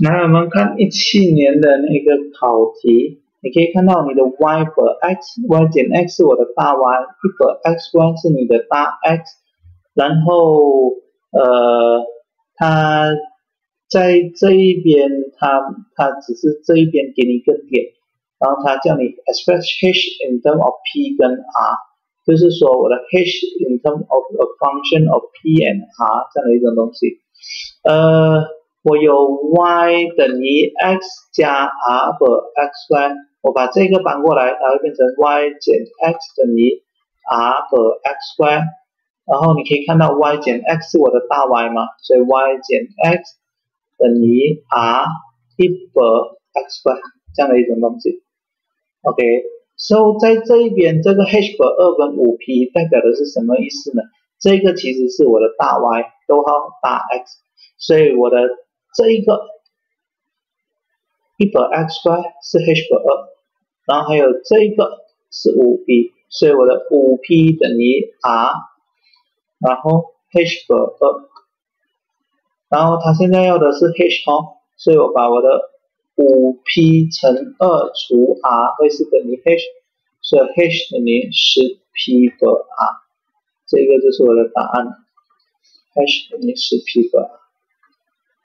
来，我们看一七年的那个考题，你可以看到你的 y 和 x，y 减 x 是我的大 y，一和 x，y 是你的大 x，然后呃，它在这一边，它它只是这一边给你一个点，然后它叫你 express h in terms of p 跟 r，就是说我的 h in terms of a function of p and r 这样的一种东西，呃。我有 y 等于 x 加 r 和 xy，我把这个搬过来，它会变成 y 减 x 等于 r 和 xy，然后你可以看到 y 减 x 是我的大 y 嘛，所以 y 减 x 等于 r 一和 xy 这样的一种东西。OK，so 在这一边这个 h 和二跟五 p 代表的是什么意思呢？这个其实是我的大 y，逗号大 x，所以我的这一个一百 xy 是 h 和二，然后还有这一个是五 p，所以我的五 p 等于 r，然后 h 和二，然后它现在要的是 h 哦，所以我把我的五 p 乘二除 r 会是等于 h，所以 h 等于十 p 和 r，这个就是我的答案，h 等于十 p 和 r。